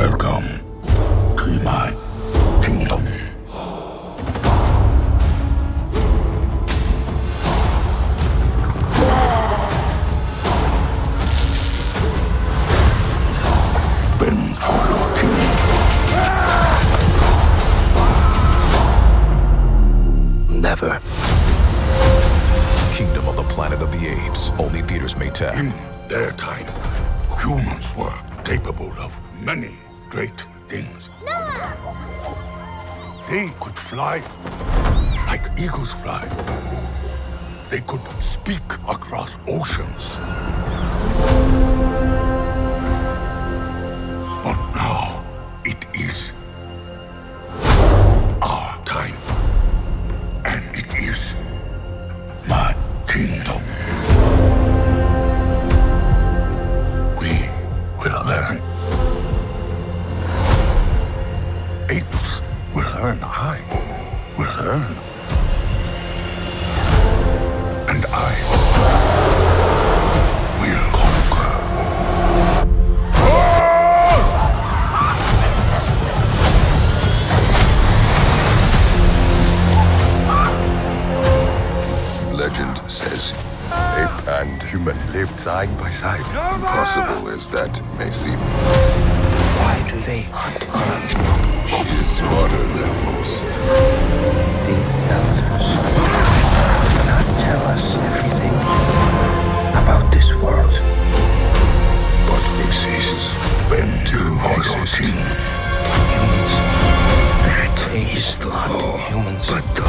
Welcome to my kingdom. Been through your king. Never. Kingdom of the Planet of the Apes. Only theaters may tap. In their time, humans were capable of many great things. They could fly like eagles fly. They could speak across oceans. Learn. I will learn. And I will conquer. Legend says ape and human lived side by side. Impossible as that may seem. Why do they hunt? smarter than most. the elders cannot tell us everything about this world. What exists when two voices humans. That is the heart of humans. But